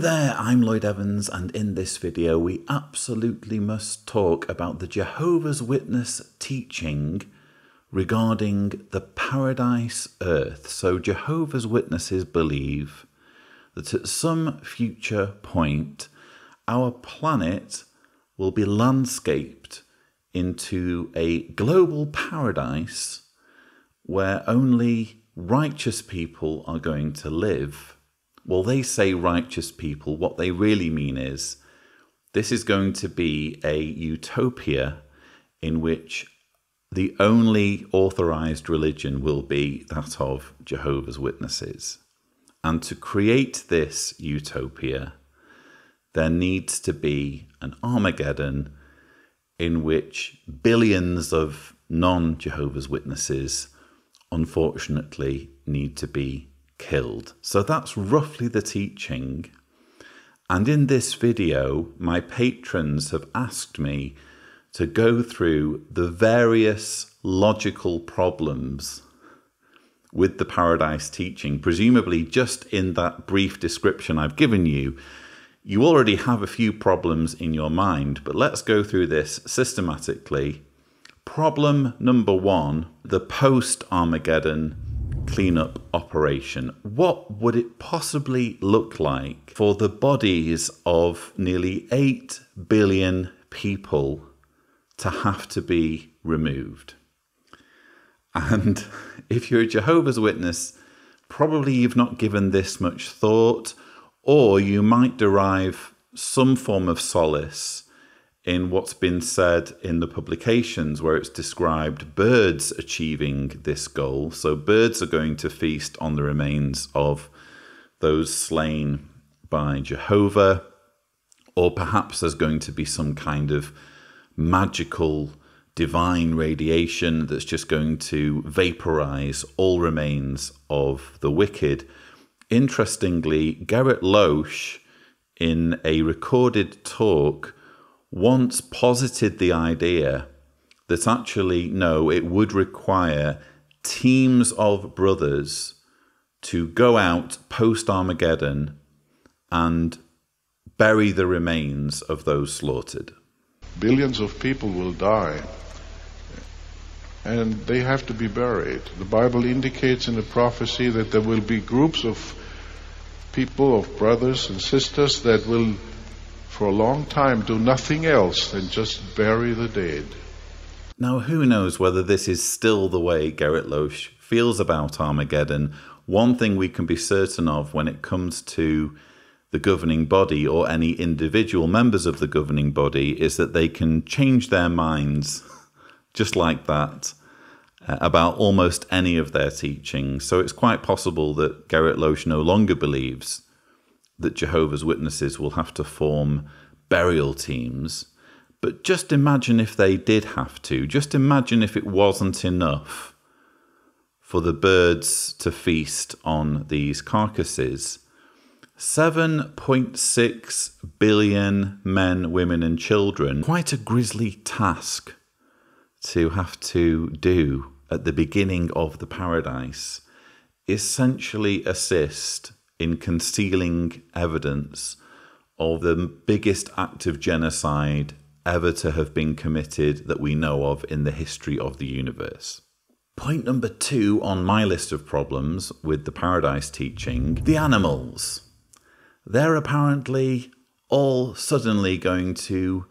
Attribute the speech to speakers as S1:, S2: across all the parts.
S1: There, I'm Lloyd Evans, and in this video, we absolutely must talk about the Jehovah's Witness teaching regarding the paradise earth. So, Jehovah's Witnesses believe that at some future point, our planet will be landscaped into a global paradise where only righteous people are going to live well, they say righteous people. What they really mean is this is going to be a utopia in which the only authorized religion will be that of Jehovah's Witnesses. And to create this utopia, there needs to be an Armageddon in which billions of non Jehovah's Witnesses unfortunately need to be killed. So that's roughly the teaching. And in this video, my patrons have asked me to go through the various logical problems with the paradise teaching. Presumably, just in that brief description I've given you, you already have a few problems in your mind, but let's go through this systematically. Problem number one the post Armageddon cleanup operation, what would it possibly look like for the bodies of nearly 8 billion people to have to be removed? And if you're a Jehovah's Witness, probably you've not given this much thought, or you might derive some form of solace in what's been said in the publications where it's described birds achieving this goal. So, birds are going to feast on the remains of those slain by Jehovah, or perhaps there's going to be some kind of magical divine radiation that's just going to vaporize all remains of the wicked. Interestingly, Gerrit Loesch, in a recorded talk, once posited the idea that actually, no, it would require teams of brothers to go out post Armageddon and bury the remains of those slaughtered.
S2: Billions of people will die and they have to be buried. The Bible indicates in the prophecy that there will be groups of people, of brothers and sisters, that will for a long time do nothing else than just bury the dead.
S1: Now, who knows whether this is still the way Gerrit Loesch feels about Armageddon? One thing we can be certain of when it comes to the governing body or any individual members of the governing body is that they can change their minds just like that uh, about almost any of their teachings. So it's quite possible that Gerrit Loesch no longer believes that Jehovah's Witnesses will have to form burial teams. But just imagine if they did have to. Just imagine if it wasn't enough for the birds to feast on these carcasses. 7.6 billion men, women, and children. Quite a grisly task to have to do at the beginning of the paradise. Essentially assist in concealing evidence of the biggest act of genocide ever to have been committed that we know of in the history of the universe. Point number two on my list of problems with the paradise teaching the animals. They're apparently all suddenly going to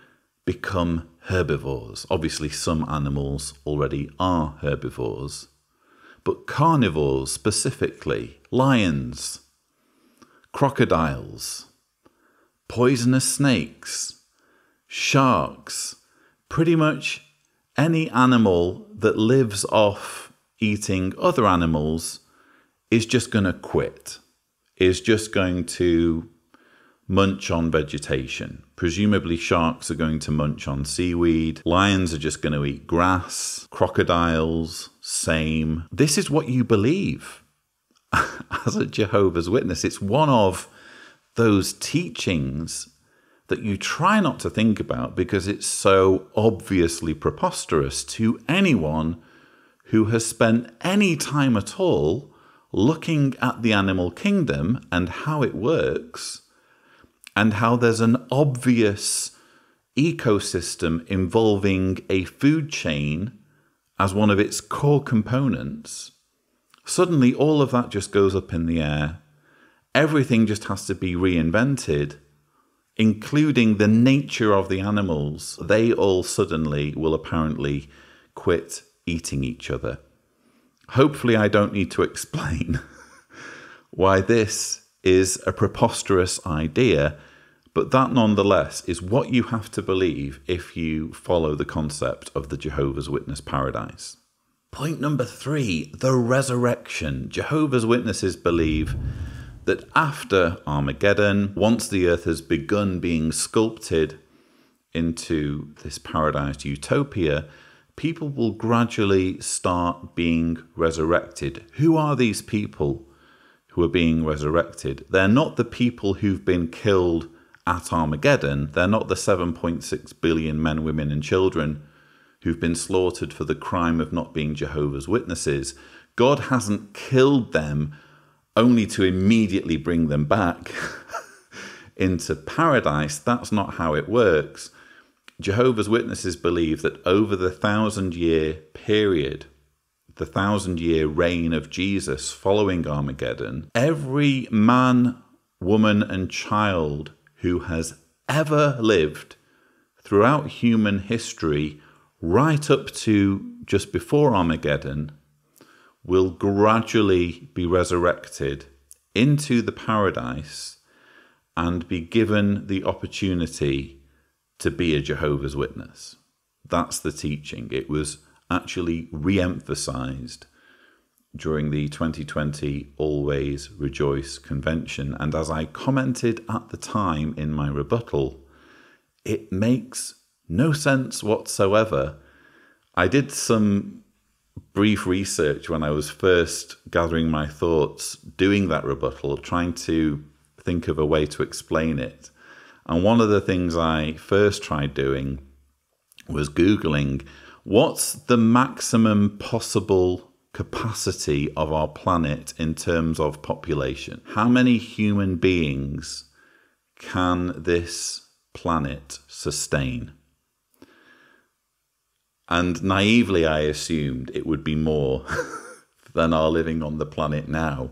S1: become herbivores. Obviously, some animals already are herbivores, but carnivores specifically, lions, crocodiles, poisonous snakes, sharks, pretty much any animal that lives off eating other animals is just going to quit, is just going to munch on vegetation. Presumably, sharks are going to munch on seaweed. Lions are just going to eat grass. Crocodiles, same. This is what you believe. as a Jehovah's Witness. It's one of those teachings that you try not to think about because it's so obviously preposterous to anyone who has spent any time at all looking at the animal kingdom and how it works. and how there's an obvious ecosystem involving a food chain as one of its core components, suddenly all of that just goes up in the air. Everything just has to be reinvented, including the nature of the animals. They all suddenly will apparently quit eating each other. Hopefully, I don't need to explain why this is a preposterous idea but that nonetheless is what you have to believe if you follow the concept of the Jehovah's Witness paradise. Point number three the resurrection. Jehovah's Witnesses believe that after Armageddon, once the earth has begun being sculpted into this paradise utopia, people will gradually start being resurrected. Who are these people who are being resurrected? They're not the people who've been killed at Armageddon, they're not the 7.6 billion men, women, and children who've been slaughtered for the crime of not being Jehovah's Witnesses. God hasn't killed them only to immediately bring them back into paradise. That's not how it works. Jehovah's Witnesses believe that over the thousand year period, the thousand year reign of Jesus following Armageddon, every man, woman, and child who has ever lived throughout human history, right up to just before Armageddon, will gradually be resurrected into the paradise and be given the opportunity to be a Jehovah's Witness. That's the teaching. It was actually re emphasized during the 2020 Always Rejoice convention. And as I commented at the time in my rebuttal, it makes no sense whatsoever. I did some brief research when I was first gathering my thoughts, doing that rebuttal, trying to think of a way to explain it. And one of the things I first tried doing was Googling what's the maximum possible capacity of our planet in terms of population. How many human beings can this planet sustain? And naively, I assumed it would be more than are living on the planet now.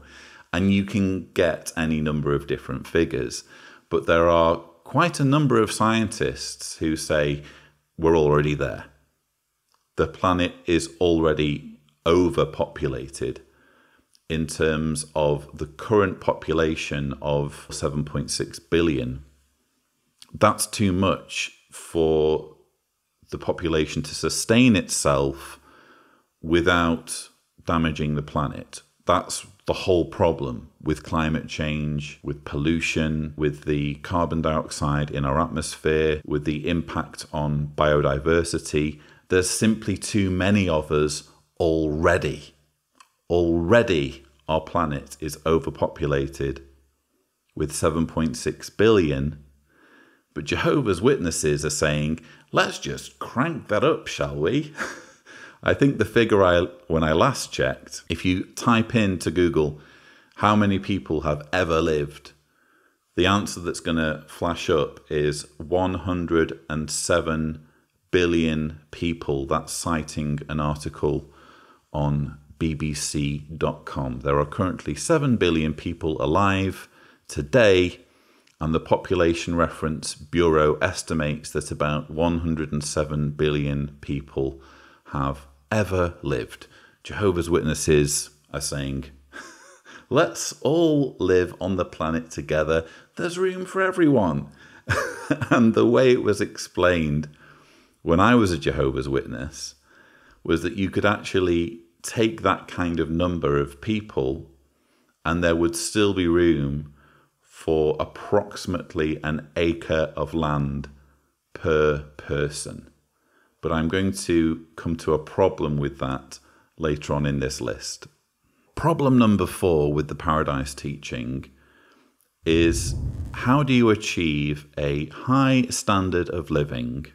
S1: And you can get any number of different figures. But there are quite a number of scientists who say we're already there. The planet is already overpopulated in terms of the current population of 7.6 billion. That's too much for the population to sustain itself without damaging the planet. That's the whole problem with climate change, with pollution, with the carbon dioxide in our atmosphere, with the impact on biodiversity. There's simply too many of us already. Already, our planet is overpopulated with 7.6 billion. But Jehovah's Witnesses are saying, let's just crank that up, shall we? I think the figure I, when I last checked, if you type into Google how many people have ever lived, the answer that's going to flash up is 107 billion people. That's citing an article on BBC.com. There are currently 7 billion people alive today, and the Population Reference Bureau estimates that about 107 billion people have ever lived. Jehovah's Witnesses are saying, let's all live on the planet together. There's room for everyone. and the way it was explained when I was a Jehovah's Witness was that you could actually take that kind of number of people and there would still be room for approximately an acre of land per person. But I'm going to come to a problem with that later on in this list. Problem number four with the paradise teaching is how do you achieve a high standard of living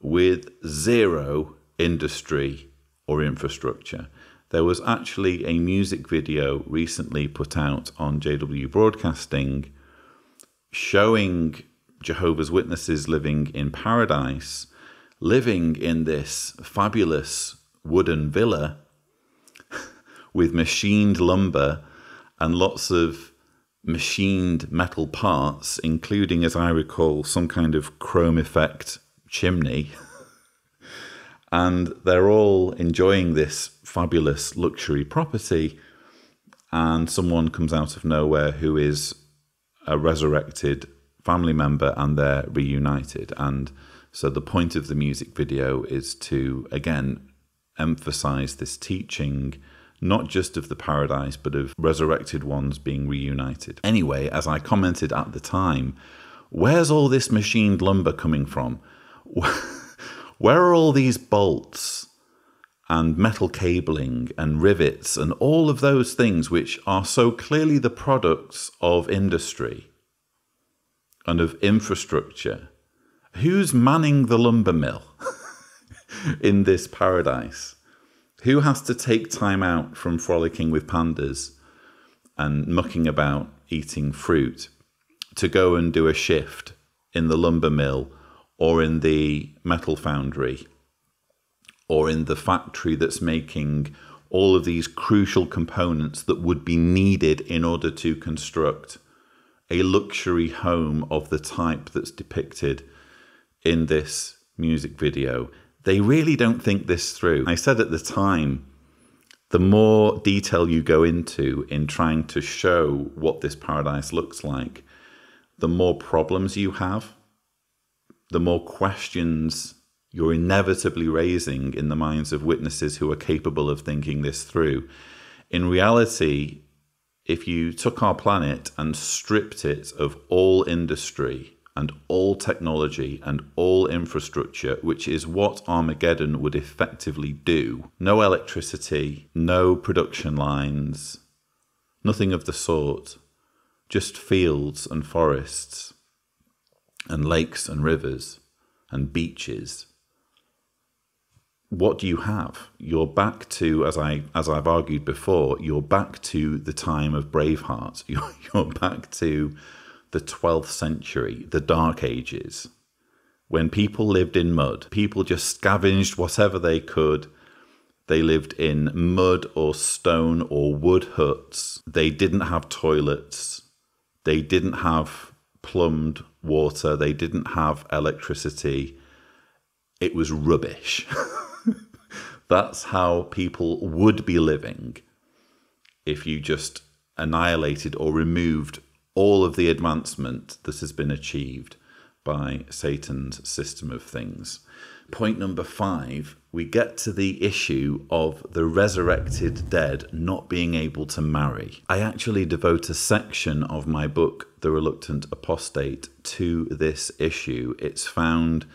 S1: with zero industry or infrastructure. There was actually a music video recently put out on JW Broadcasting showing Jehovah's Witnesses living in paradise, living in this fabulous wooden villa with machined lumber and lots of machined metal parts, including, as I recall, some kind of chrome effect chimney. and they're all enjoying this fabulous luxury property. And someone comes out of nowhere who is a resurrected family member and they're reunited. And so the point of the music video is to, again, emphasize this teaching not just of the paradise, but of resurrected ones being reunited. Anyway, as I commented at the time, where's all this machined lumber coming from? Where are all these bolts and metal cabling and rivets and all of those things which are so clearly the products of industry and of infrastructure? Who's manning the lumber mill in this paradise? Who has to take time out from frolicking with pandas and mucking about eating fruit to go and do a shift in the lumber mill or in the metal foundry or in the factory that's making all of these crucial components that would be needed in order to construct a luxury home of the type that's depicted in this music video they really don't think this through. I said at the time, the more detail you go into in trying to show what this paradise looks like, the more problems you have, the more questions you're inevitably raising in the minds of witnesses who are capable of thinking this through. In reality, if you took our planet and stripped it of all industry and all technology and all infrastructure, which is what Armageddon would effectively do. No electricity, no production lines, nothing of the sort, just fields and forests, and lakes and rivers and beaches. What do you have? You're back to, as I as I've argued before, you're back to the time of Braveheart. You're, you're back to the 12th century, the Dark Ages, when people lived in mud. People just scavenged whatever they could. They lived in mud or stone or wood huts. They didn't have toilets. They didn't have plumbed water. They didn't have electricity. It was rubbish. That's how people would be living if you just annihilated or removed all of the advancement that has been achieved by Satan's system of things. Point number five, we get to the issue of the resurrected dead not being able to marry. I actually devote a section of my book, The Reluctant Apostate, to this issue. It's found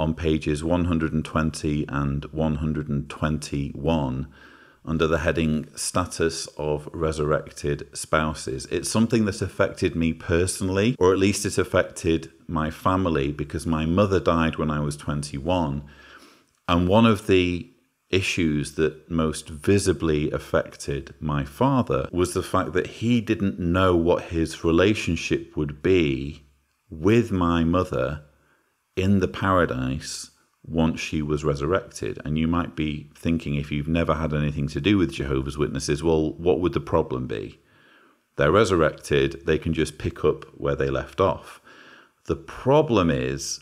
S1: on pages 120 and 121 under the heading Status of Resurrected Spouses. It's something that affected me personally, or at least it affected my family because my mother died when I was 21. And one of the issues that most visibly affected my father was the fact that he didn't know what his relationship would be with my mother in the paradise once she was resurrected. And you might be thinking, if you've never had anything to do with Jehovah's Witnesses, well, what would the problem be? They're resurrected, they can just pick up where they left off. The problem is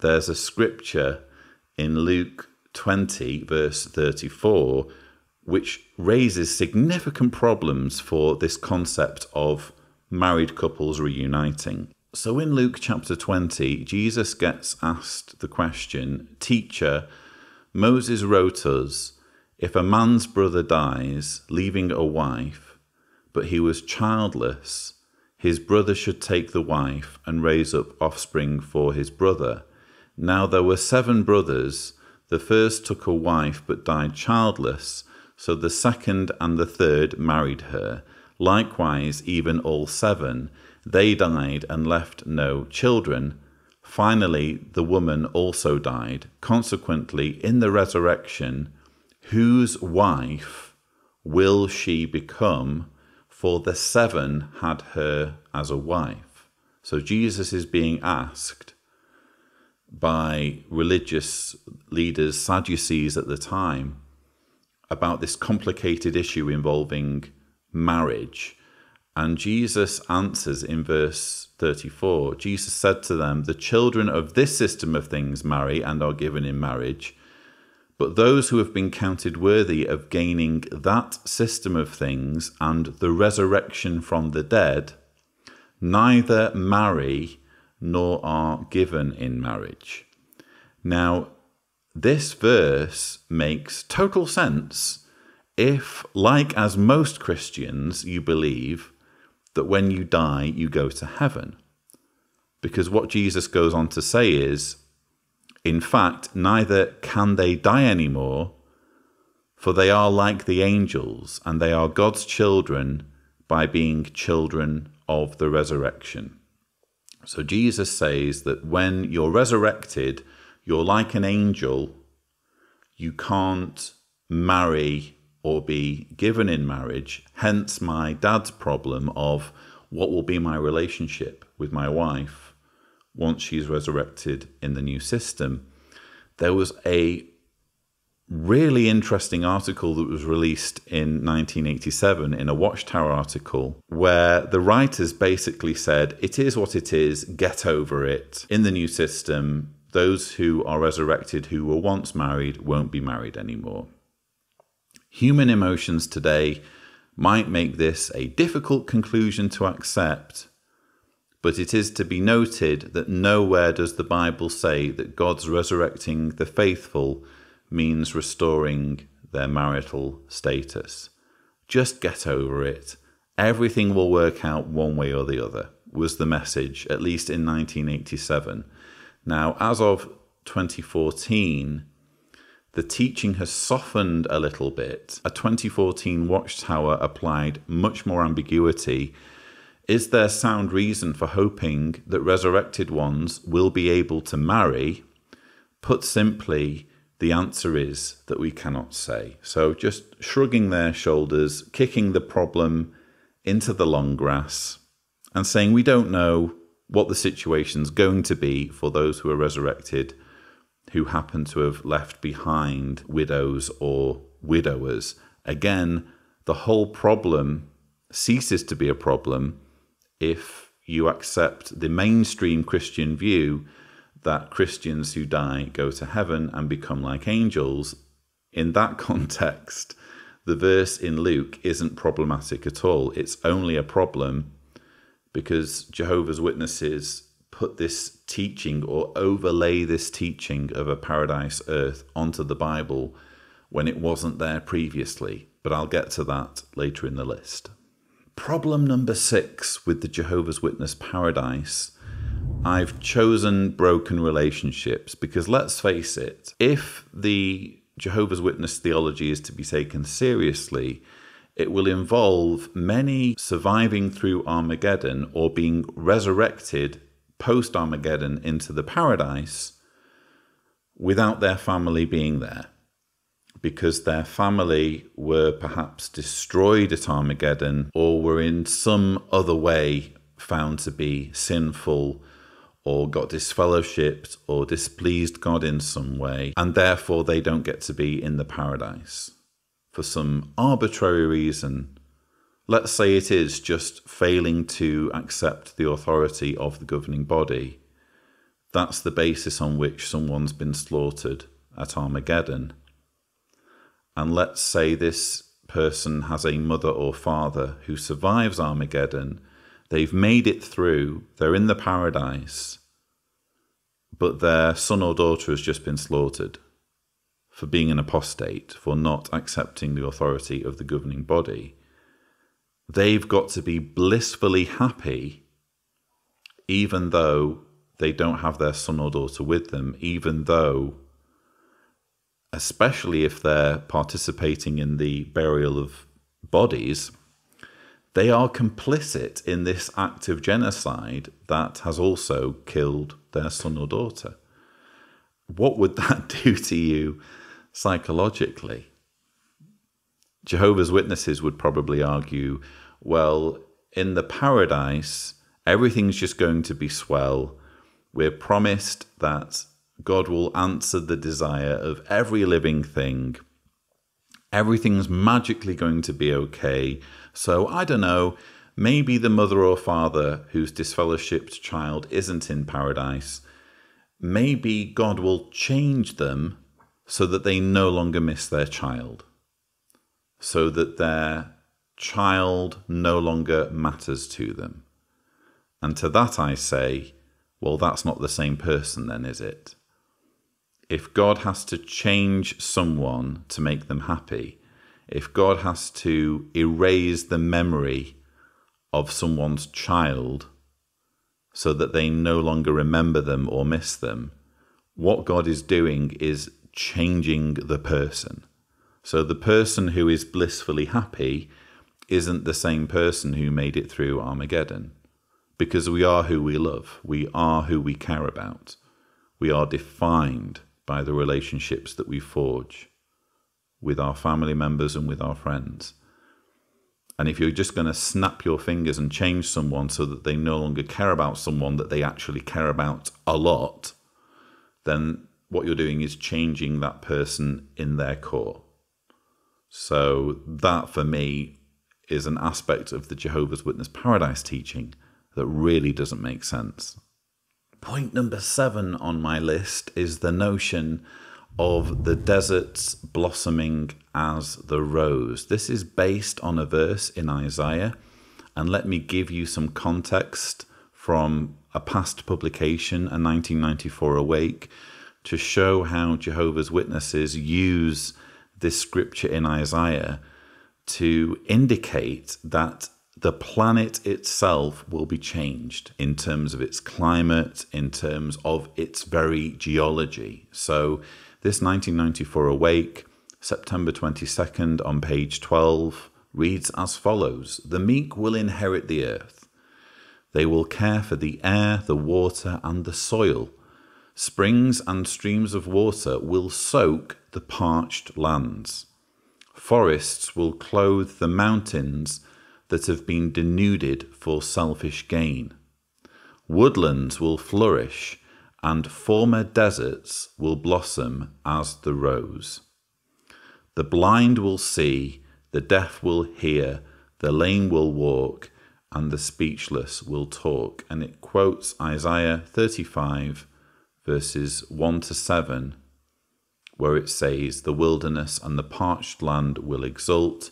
S1: there's a scripture in Luke 20, verse 34, which raises significant problems for this concept of married couples reuniting. So in Luke chapter 20, Jesus gets asked the question Teacher, Moses wrote us, if a man's brother dies, leaving a wife, but he was childless, his brother should take the wife and raise up offspring for his brother. Now there were seven brothers. The first took a wife but died childless, so the second and the third married her. Likewise, even all seven. They died and left no children. Finally, the woman also died. Consequently, in the resurrection, whose wife will she become? For the seven had her as a wife. So Jesus is being asked by religious leaders, Sadducees at the time, about this complicated issue involving marriage. And Jesus answers in verse 34 Jesus said to them, The children of this system of things marry and are given in marriage, but those who have been counted worthy of gaining that system of things and the resurrection from the dead neither marry nor are given in marriage. Now, this verse makes total sense if, like as most Christians, you believe that when you die, you go to heaven. Because what Jesus goes on to say is, in fact, neither can they die anymore, for they are like the angels, and they are God's children by being children of the resurrection. So Jesus says that when you're resurrected, you're like an angel. You can't marry or be given in marriage. Hence, my dad's problem of what will be my relationship with my wife once she's resurrected in the new system. There was a really interesting article that was released in 1987 in a Watchtower article where the writers basically said, It is what it is, get over it. In the new system, those who are resurrected who were once married won't be married anymore. Human emotions today might make this a difficult conclusion to accept, but it is to be noted that nowhere does the Bible say that God's resurrecting the faithful means restoring their marital status. Just get over it. Everything will work out one way or the other, was the message, at least in 1987. Now, as of 2014, the teaching has softened a little bit. A 2014 Watchtower applied much more ambiguity. Is there sound reason for hoping that resurrected ones will be able to marry? Put simply, the answer is that we cannot say. So just shrugging their shoulders, kicking the problem into the long grass, and saying we don't know what the situation's going to be for those who are resurrected who happen to have left behind widows or widowers. Again, the whole problem ceases to be a problem if you accept the mainstream Christian view that Christians who die go to heaven and become like angels. In that context, the verse in Luke isn't problematic at all. It's only a problem because Jehovah's Witnesses put this teaching or overlay this teaching of a paradise earth onto the Bible when it wasn't there previously. But I'll get to that later in the list. Problem number six with the Jehovah's Witness paradise. I've chosen broken relationships because let's face it, if the Jehovah's Witness theology is to be taken seriously, it will involve many surviving through Armageddon or being resurrected post Armageddon into the paradise without their family being there because their family were perhaps destroyed at Armageddon or were in some other way found to be sinful or got disfellowshipped or displeased God in some way, and therefore they don't get to be in the paradise for some arbitrary reason. Let's say it is just failing to accept the authority of the governing body. That's the basis on which someone's been slaughtered at Armageddon. And let's say this person has a mother or father who survives Armageddon. They've made it through, they're in the paradise, but their son or daughter has just been slaughtered for being an apostate, for not accepting the authority of the governing body, they've got to be blissfully happy, even though they don't have their son or daughter with them, even though, especially if they're participating in the burial of bodies, they are complicit in this act of genocide that has also killed their son or daughter. What would that do to you psychologically. Jehovah's Witnesses would probably argue well, in the paradise, Everything's just going to be swell. We're promised that God will answer the desire of every living thing. Everything's magically going to be okay. So, I don't know, maybe the mother or father whose disfellowshipped child isn't in paradise, maybe God will change them so that they no longer miss their child, so that their child no longer matters to them. And to that I say, well, that's not the same person, then, is it? If God has to change someone to make them happy, if God has to erase the memory of someone's child so that they no longer remember them or miss them, what God is doing is changing the person. So the person who is blissfully happy isn't the same person who made it through Armageddon because we are who we love, we are who we care about, we are defined by the relationships that we forge with our family members and with our friends. And if you're just going to snap your fingers and change someone so that they no longer care about someone that they actually care about a lot, then what you're doing is changing that person in their core. So, that for me is an aspect of the Jehovah's Witness Paradise teaching that really doesn't make sense. Point number seven on my list is the notion of the deserts blossoming as the rose. This is based on a verse in Isaiah, and let me give you some context from a past publication, a 1994 Awake, to show how Jehovah's Witnesses use this scripture in Isaiah to indicate that the planet itself will be changed in terms of its climate, in terms of its very geology. So, this 1994 Awake, September 22nd, on page 12, reads as follows The meek will inherit the earth. They will care for the air, the water, and the soil. Springs and streams of water will soak the parched lands. Forests will clothe the mountains that have been denuded for selfish gain. Woodlands will flourish, and former deserts will blossom as the rose. The blind will see, the deaf will hear, the lame will walk, and the speechless will talk. And it quotes Isaiah 35, verses 1 to 7 where it says, The wilderness and the parched land will exult,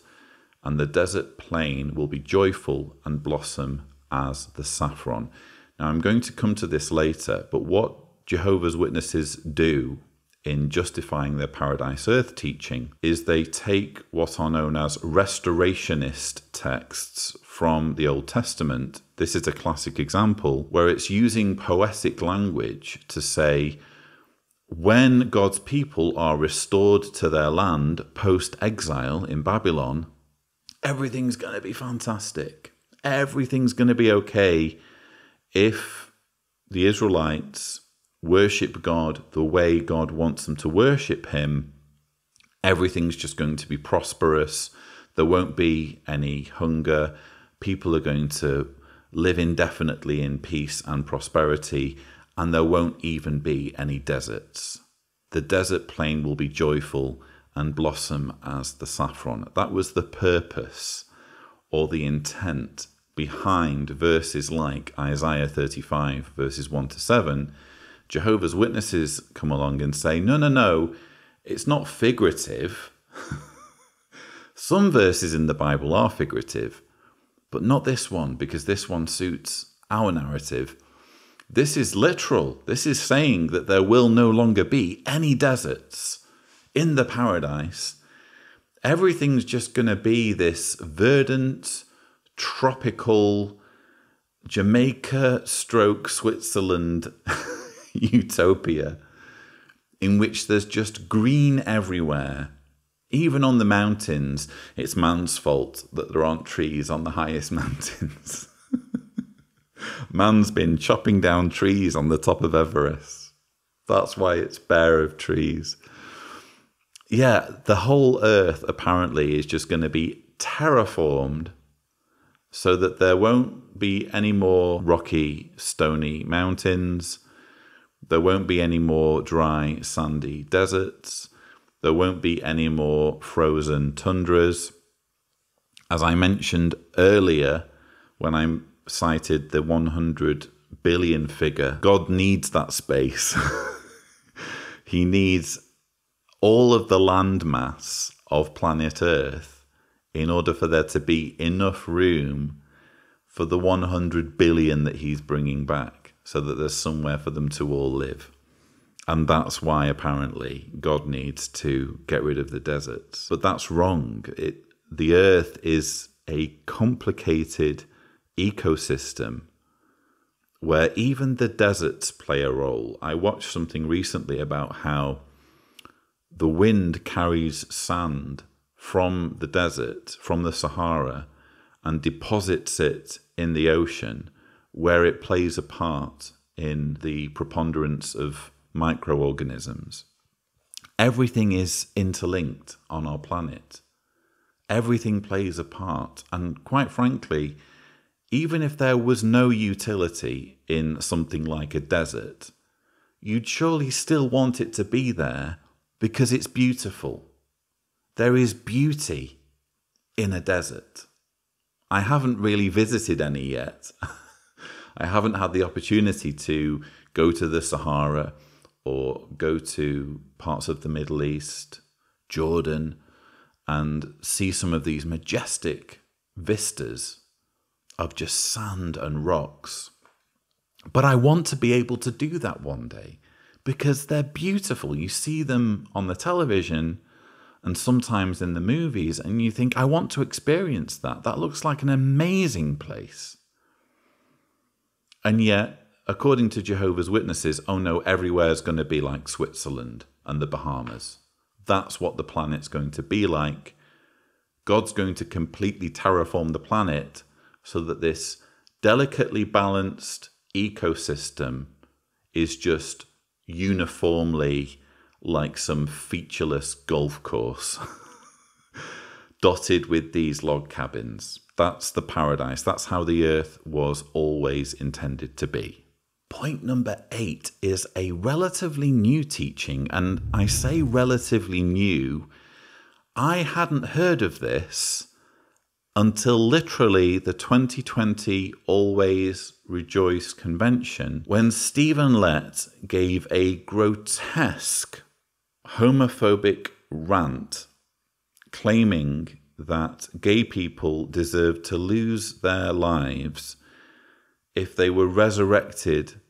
S1: and the desert plain will be joyful and blossom as the saffron. Now, I'm going to come to this later, but what Jehovah's Witnesses do in justifying their paradise earth teaching is they take what are known as restorationist texts from the Old Testament. This is a classic example where it's using poetic language to say, when God's people are restored to their land post exile in Babylon, everything's going to be fantastic. Everything's going to be okay if the Israelites worship God the way God wants them to worship Him. Everything's just going to be prosperous. There won't be any hunger. People are going to live indefinitely in peace and prosperity and there won't even be any deserts. The desert plain will be joyful and blossom as the saffron. That was the purpose or the intent behind verses like Isaiah 35, verses 1 to 7. Jehovah's Witnesses come along and say, no, no, no, it's not figurative. Some verses in the Bible are figurative, but not this one, because this one suits our narrative. This is literal. This is saying that there will no longer be any deserts in the paradise. Everything's just going to be this verdant, tropical Jamaica stroke Switzerland utopia in which there's just green everywhere. Even on the mountains, it's man's fault that there aren't trees on the highest mountains. Man's been chopping down trees on the top of Everest. That's why it's bare of trees. Yeah, the whole earth apparently is just going to be terraformed so that there won't be any more rocky, stony mountains. There won't be any more dry, sandy deserts. There won't be any more frozen tundras. As I mentioned earlier, when I cited the 100 billion figure, God needs that space. he needs all of the landmass of planet Earth in order for there to be enough room for the 100 billion that he's bringing back so that there's somewhere for them to all live. And that's why apparently God needs to get rid of the deserts. But that's wrong. It, the earth is a complicated ecosystem where even the deserts play a role. I watched something recently about how the wind carries sand from the desert, from the Sahara, and deposits it in the ocean, where it plays a part in the preponderance of microorganisms. Everything is interlinked on our planet. Everything plays a part. And quite frankly, even if there was no utility in something like a desert, you'd surely still want it to be there because it's beautiful. There is beauty in a desert. I haven't really visited any yet. I haven't had the opportunity to go to the Sahara or go to parts of the Middle East, Jordan, and see some of these majestic vistas of just sand and rocks. But I want to be able to do that one day because they're beautiful. You see them on the television and sometimes in the movies, and you think, I want to experience that. That looks like an amazing place. And yet, according to Jehovah's Witnesses, oh no, everywhere is going to be like Switzerland and the Bahamas. That's what the planet's going to be like. God's going to completely terraform the planet so that this delicately balanced ecosystem is just uniformly like some featureless golf course dotted with these log cabins. That's the paradise. That's how the earth was always intended to be. Point number eight is a relatively new teaching, and I say relatively new. I hadn't heard of this until literally the 2020 Always Rejoice convention when Stephen Lett gave a grotesque homophobic rant claiming that gay people deserved to lose their lives if they were resurrected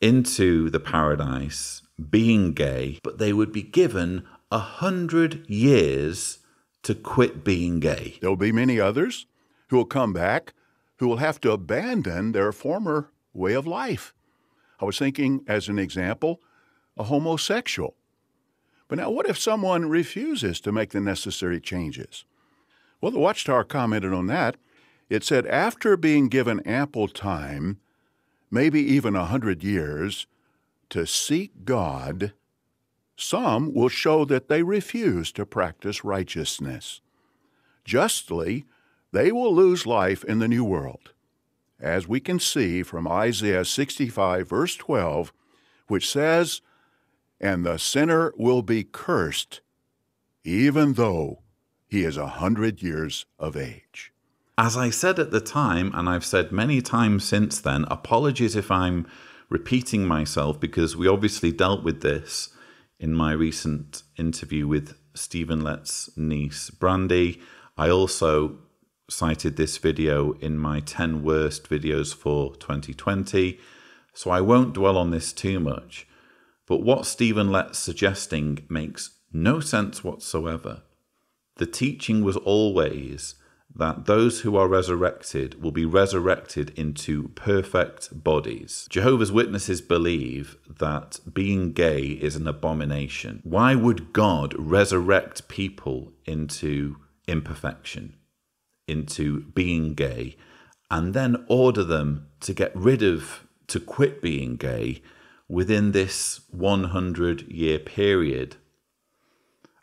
S1: into the paradise being gay, but they would be given a hundred years to quit being gay.
S3: There'll be many others who will come back who will have to abandon their former way of life. I was thinking, as an example, a homosexual. But now, what if someone refuses to make the necessary changes? Well, the Watchtower commented on that it said, after being given ample time, maybe even a hundred years, to seek God, some will show that they refuse to practice righteousness. Justly, they will lose life in the new world, as we can see from Isaiah 65, verse 12, which says, And the sinner will be cursed, even though he is a hundred years of age.
S1: As I said at the time, and I've said many times since then, apologies if I'm repeating myself because we obviously dealt with this in my recent interview with Stephen Lett's niece, Brandy. I also cited this video in my 10 worst videos for 2020, so I won't dwell on this too much. But what Stephen Lett's suggesting makes no sense whatsoever. The teaching was always that those who are resurrected will be resurrected into perfect bodies. Jehovah's Witnesses believe that being gay is an abomination. Why would God resurrect people into imperfection, into being gay, and then order them to get rid of, to quit being gay within this 100 year period?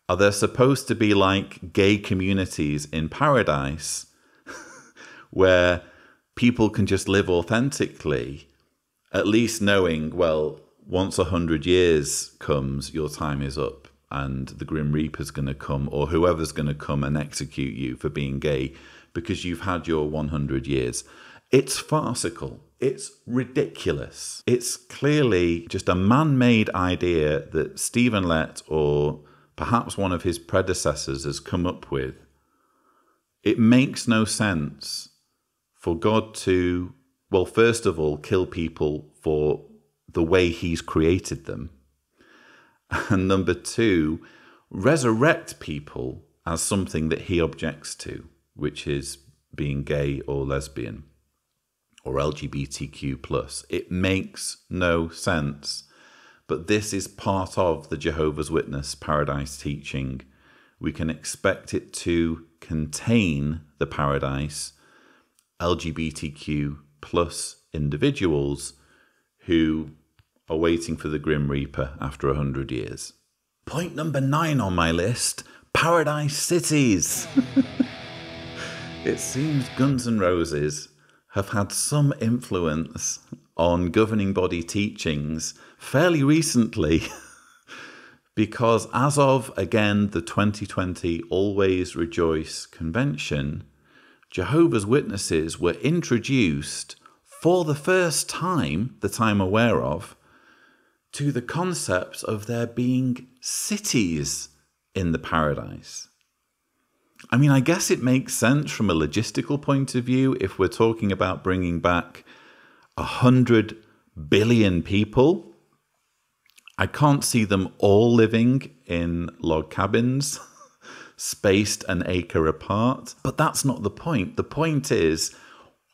S1: Are there supposed to be like gay communities in paradise where people can just live authentically, at least knowing, well, once a hundred years comes, your time is up and the Grim Reaper's going to come or whoever's going to come and execute you for being gay because you've had your 100 years. It's farcical. It's ridiculous. It's clearly just a man made idea that Stephen Lett or perhaps one of his predecessors has come up with. It makes no sense for God to, well, first of all, kill people for the way he's created them. And number two, resurrect people as something that he objects to, which is being gay or lesbian or LGBTQ plus. It makes no sense. But this is part of the Jehovah's Witness paradise teaching. We can expect it to contain the paradise LGBTQ plus individuals who are waiting for the Grim Reaper after a hundred years. Point number nine on my list Paradise Cities. it seems Guns N' Roses have had some influence on governing body teachings fairly recently. because as of again the 2020 Always Rejoice convention, Jehovah's Witnesses were introduced for the first time that I'm aware of to the concept of there being cities in the paradise. I mean, I guess it makes sense from a logistical point of view if we're talking about bringing back a hundred billion people. I can't see them all living in log cabins, spaced an acre apart. But that's not the point. The point is,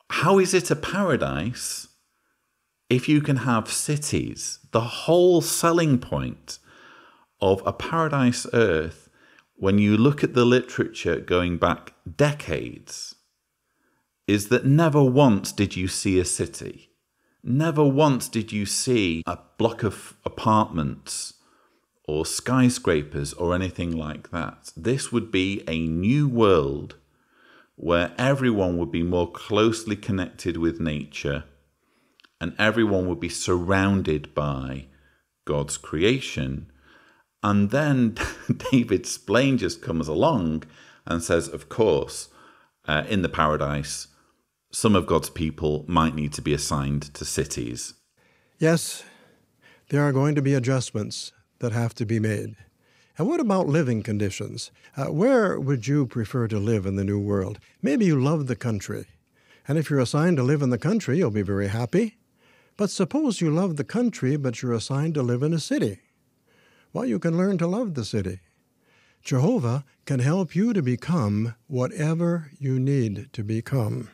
S1: how is it a paradise if you can have cities, the whole selling point of a paradise earth, when you look at the literature going back decades, is that never once did you see a city. Never once did you see a block of apartments or skyscrapers or anything like that. This would be a new world where everyone would be more closely connected with nature and everyone would be surrounded by God's creation. And then David Splane just comes along and says, of course, uh, in the paradise, some of God's people might need to be assigned to cities.
S4: Yes, there are going to be adjustments that have to be made. And what about living conditions? Uh, where would you prefer to live in the new world? Maybe you love the country. And if you're assigned to live in the country, you'll be very happy. But suppose you love the country, but you're assigned to live in a city. Well, you can learn to love the city. Jehovah can help you to become whatever you need to become.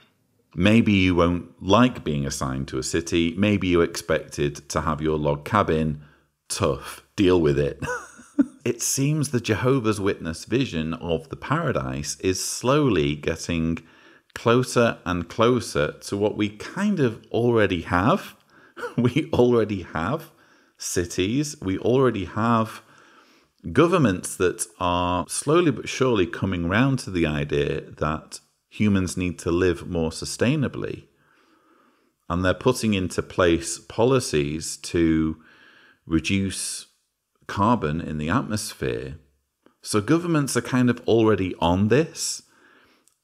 S1: Maybe you won't like being assigned to a city. Maybe you expected to have your log cabin. Tough. Deal with it. it seems the Jehovah's Witness vision of the paradise is slowly getting closer and closer to what we kind of already have we already have cities, we already have governments that are slowly but surely coming round to the idea that humans need to live more sustainably. And they're putting into place policies to reduce carbon in the atmosphere. So governments are kind of already on this.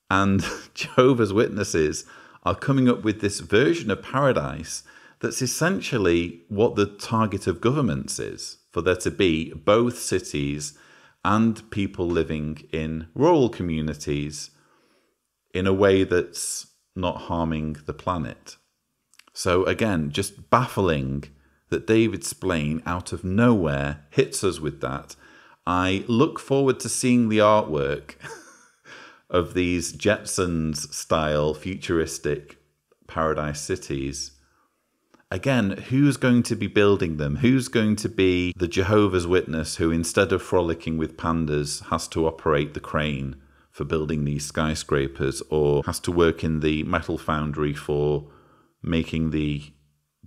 S1: And Jehovah's Witnesses are coming up with this version of paradise that's essentially what the target of governments is for there to be both cities and people living in rural communities in a way that's not harming the planet. So, again, just baffling that David Splane out of nowhere hits us with that. I look forward to seeing the artwork of these Jetsons style futuristic paradise cities again, who's going to be building them? Who's going to be the Jehovah's Witness who, instead of frolicking with pandas, has to operate the crane for building these skyscrapers or has to work in the metal foundry for making the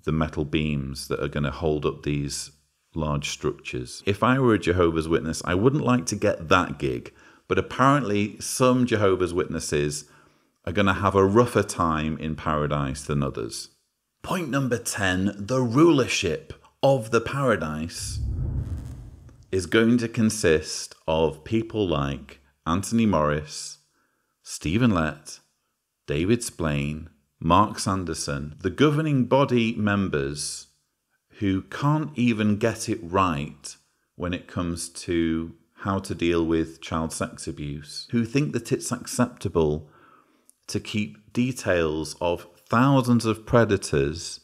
S1: the metal beams that are going to hold up these large structures. If I were a Jehovah's Witness, I wouldn't like to get that gig, but apparently some Jehovah's Witnesses are going to have a rougher time in paradise than others. Point number 10 the rulership of the paradise is going to consist of people like Anthony Morris, Stephen Lett, David Splane, Mark Sanderson, the governing body members who can't even get it right when it comes to how to deal with child sex abuse, who think that it's acceptable to keep details of thousands of predators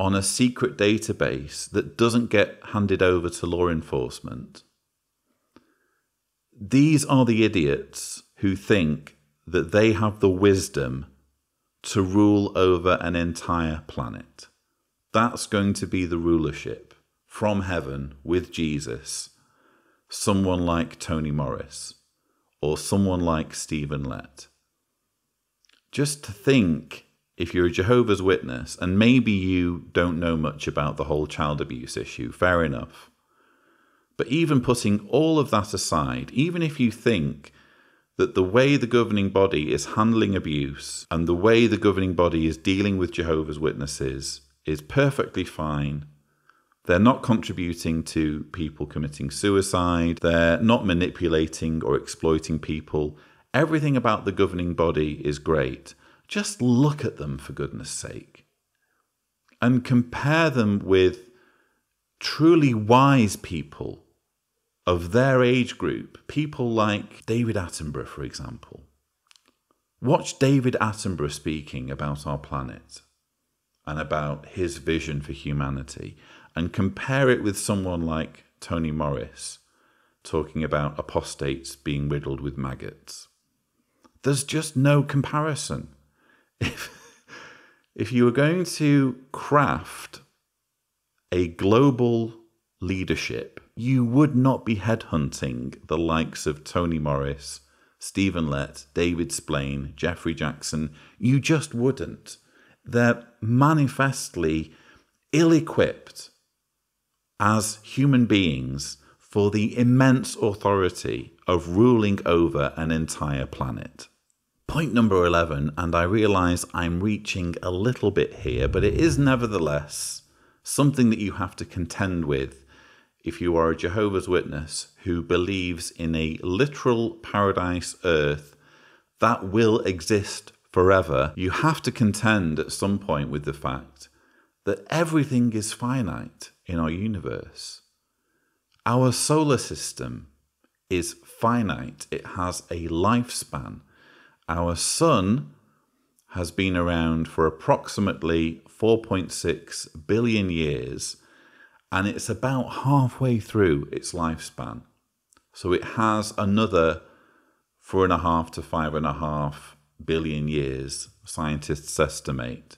S1: on a secret database that doesn't get handed over to law enforcement. These are the idiots who think that they have the wisdom to rule over an entire planet. That's going to be the rulership from heaven with Jesus, someone like Tony Morris or someone like Stephen Lett. Just to think if you're a Jehovah's Witness and maybe you don't know much about the whole child abuse issue, fair enough. But even putting all of that aside, even if you think that the way the governing body is handling abuse and the way the governing body is dealing with Jehovah's Witnesses is perfectly fine, they're not contributing to people committing suicide, they're not manipulating or exploiting people. Everything about the governing body is great. Just look at them, for goodness sake, and compare them with truly wise people of their age group, people like David Attenborough, for example. Watch David Attenborough speaking about our planet and about his vision for humanity, and compare it with someone like Tony Morris talking about apostates being riddled with maggots. There's just no comparison if, if you were going to craft a global leadership, you would not be headhunting the likes of Tony Morris, Stephen Lett, David Splane, Geoffrey Jackson. You just wouldn't. They're manifestly ill equipped as human beings for the immense authority of ruling over an entire planet. Point number 11, and I realize I'm reaching a little bit here, but it is nevertheless something that you have to contend with if you are a Jehovah's Witness who believes in a literal paradise earth that will exist forever. You have to contend at some point with the fact that everything is finite in our universe. Our solar system is finite, it has a lifespan our sun has been around for approximately 4.6 billion years and it's about halfway through its lifespan. So it has another four and a half to five and a half billion years, scientists estimate,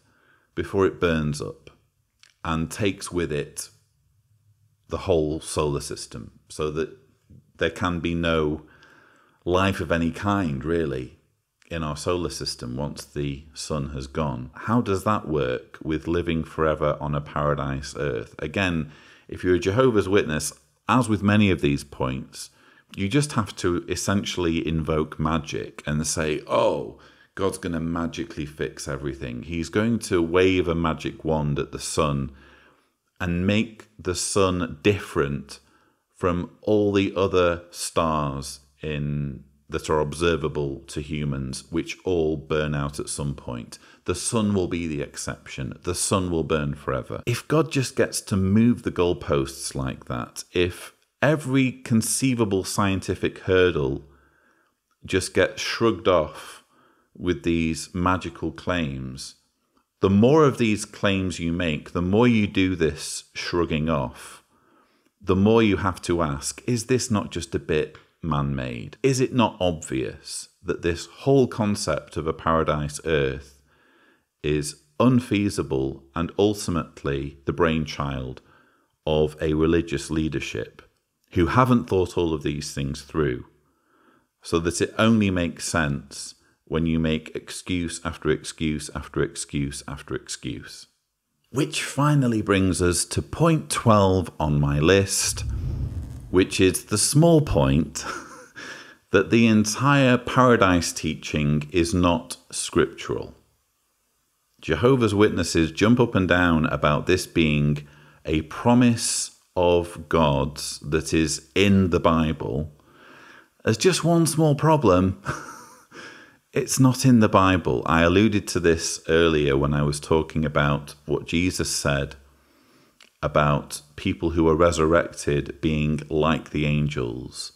S1: before it burns up and takes with it the whole solar system so that there can be no life of any kind really in our solar system once the sun has gone. How does that work with living forever on a paradise earth? Again, if you're a Jehovah's Witness, as with many of these points, you just have to essentially invoke magic and say, oh, God's going to magically fix everything. He's going to wave a magic wand at the sun and make the sun different from all the other stars in that are observable to humans, which all burn out at some point. The sun will be the exception. The sun will burn forever. If God just gets to move the goalposts like that, if every conceivable scientific hurdle just gets shrugged off with these magical claims, the more of these claims you make, the more you do this shrugging off, the more you have to ask, is this not just a bit man made. Is it not obvious that this whole concept of a paradise earth is unfeasible and ultimately the brainchild of a religious leadership who haven't thought all of these things through? So that it only makes sense when you make excuse after excuse after excuse after excuse. Which finally brings us to point 12 on my list which is the small point that the entire paradise teaching is not scriptural. Jehovah's Witnesses jump up and down about this being a promise of God's that is in the Bible. There's just one small problem. it's not in the Bible. I alluded to this earlier when I was talking about what Jesus said about people who are resurrected being like the angels.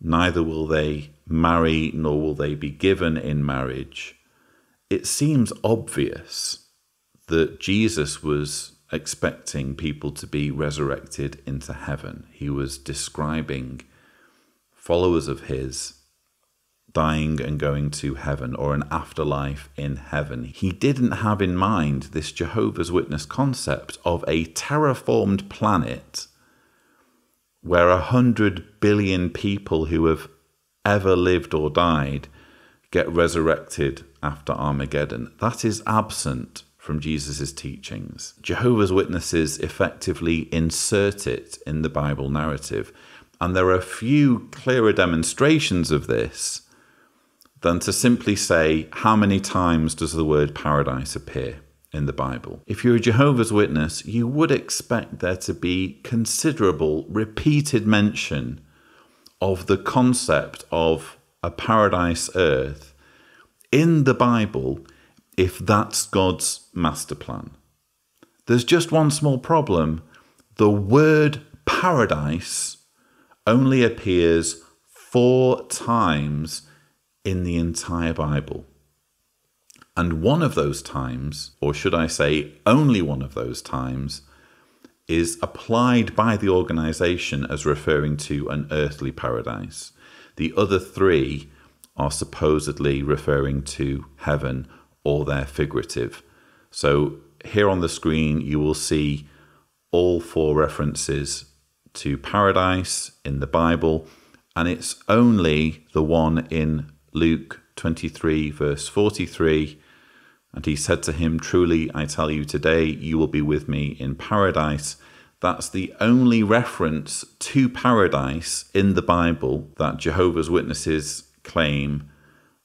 S1: Neither will they marry nor will they be given in marriage. It seems obvious that Jesus was expecting people to be resurrected into heaven. He was describing followers of his dying and going to heaven or an afterlife in heaven. He didn't have in mind this Jehovah's Witness concept of a terraformed planet where a hundred billion people who have ever lived or died get resurrected after Armageddon. That is absent from Jesus' teachings. Jehovah's Witnesses effectively insert it in the Bible narrative, and there are a few clearer demonstrations of this than to simply say, How many times does the word paradise appear in the Bible? If you're a Jehovah's Witness, you would expect there to be considerable repeated mention of the concept of a paradise earth in the Bible if that's God's master plan. There's just one small problem. The word paradise only appears four times in the entire Bible. And one of those times, or should I say, only one of those times, is applied by the organization as referring to an earthly paradise. The other three are supposedly referring to heaven or they're figurative. So here on the screen, you will see all four references to paradise in the Bible, and it's only the one in Luke 23, verse 43. And he said to him, Truly, I tell you, today you will be with me in paradise. That's the only reference to paradise in the Bible that Jehovah's Witnesses claim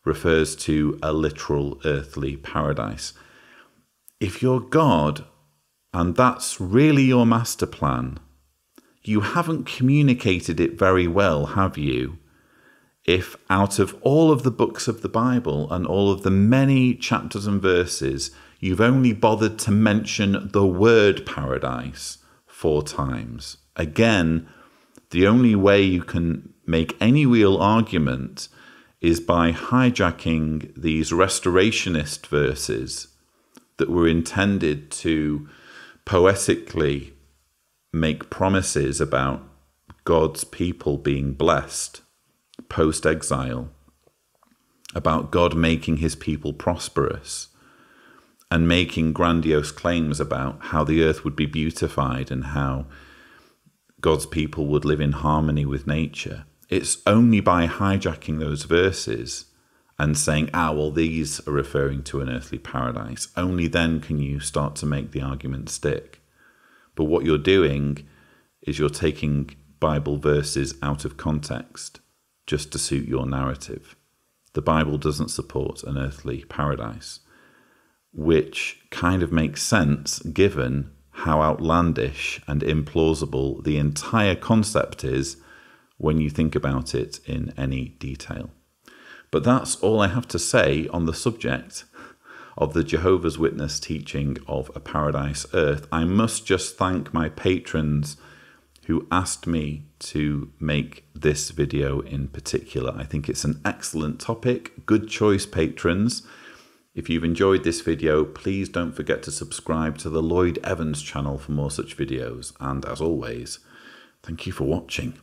S1: refers to a literal earthly paradise. If you're God and that's really your master plan, you haven't communicated it very well, have you? If out of all of the books of the Bible and all of the many chapters and verses, you've only bothered to mention the word paradise four times. Again, the only way you can make any real argument is by hijacking these restorationist verses that were intended to poetically make promises about God's people being blessed post exile, about God making his people prosperous, and making grandiose claims about how the earth would be beautified and how God's people would live in harmony with nature. It's only by hijacking those verses and saying, ah, well, these are referring to an earthly paradise, only then can you start to make the argument stick. But what you're doing is you're taking Bible verses out of context just to suit your narrative. The Bible doesn't support an earthly paradise, which kind of makes sense given how outlandish and implausible the entire concept is when you think about it in any detail. But that's all I have to say on the subject of the Jehovah's Witness teaching of a paradise earth. I must just thank my patrons who asked me to make this video in particular. I think it's an excellent topic. Good choice, patrons. If you've enjoyed this video, please don't forget to subscribe to the Lloyd Evans channel for more such videos. And as always, thank you for watching.